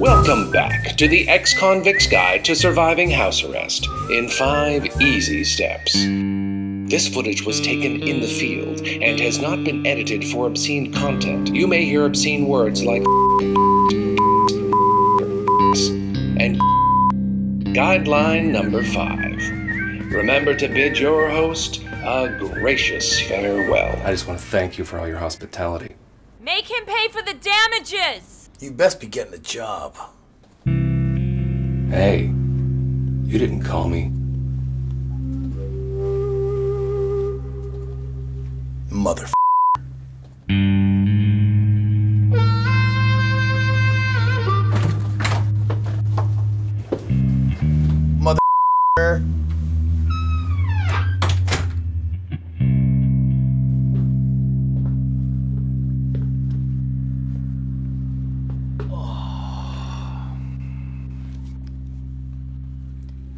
Welcome back to the Ex Convict's Guide to Surviving House Arrest in five easy steps. This footage was taken in the field and has not been edited for obscene content. You may hear obscene words like and guideline number five. Remember to bid your host a gracious farewell. I just want to thank you for all your hospitality. Make him pay for the damages! You best be getting a job. Hey, you didn't call me. Mother.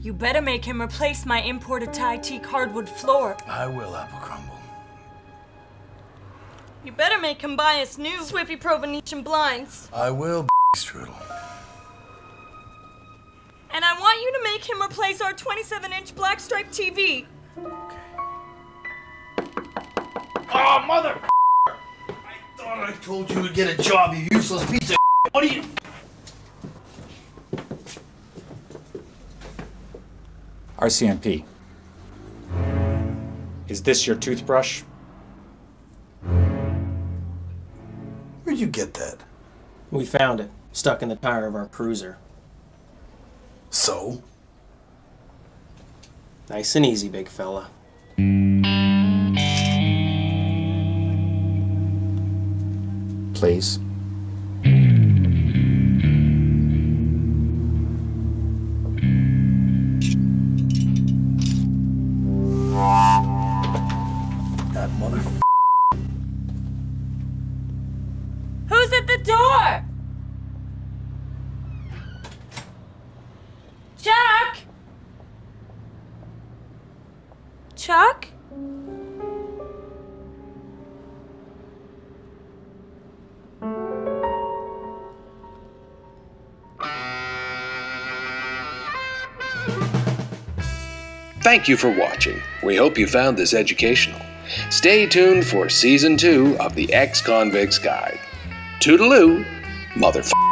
You better make him replace my imported Thai teak hardwood floor. I will, Apple Crumble. You better make him buy us new Swiffy Pro Venetian blinds. I will, Strudel. And I want you to make him replace our 27 inch black stripe TV. Oh, ah, mother! I thought I told you to get a job, you useless piece of What are you? RCMP. Is this your toothbrush? Where'd you get that? We found it, stuck in the tire of our cruiser. So? Nice and easy, big fella. Please. Chuck? Thank you for watching. We hope you found this educational. Stay tuned for season two of the Ex Convict's Guide. Toodaloo, motherfucker.